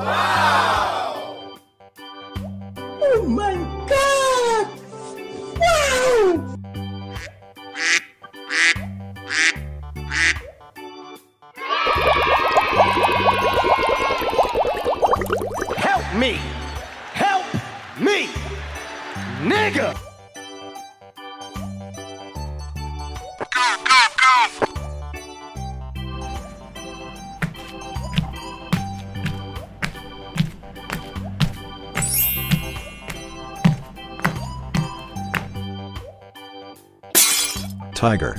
Oh my god! Wow! Help me! Help me! Nigga! Tiger.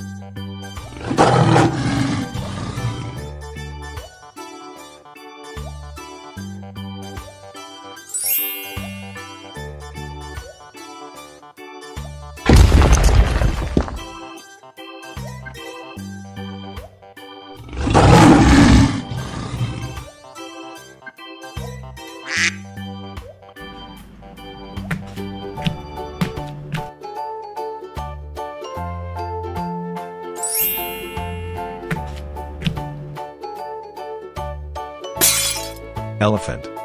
Elephant.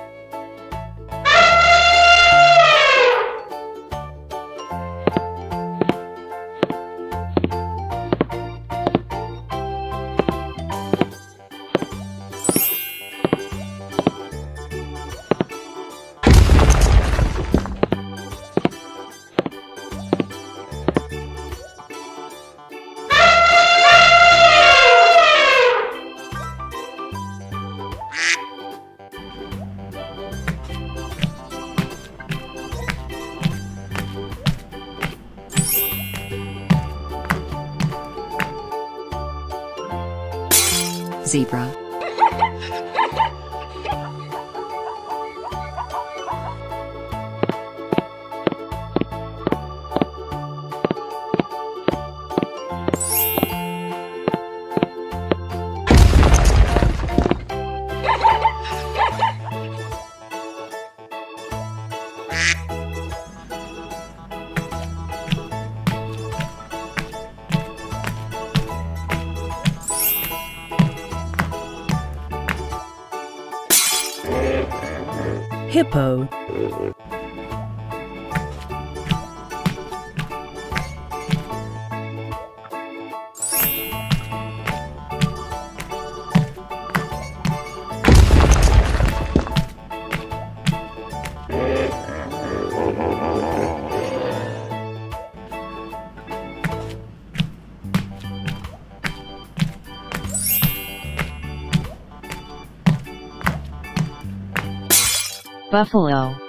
Zebra. Hippo. Buffalo.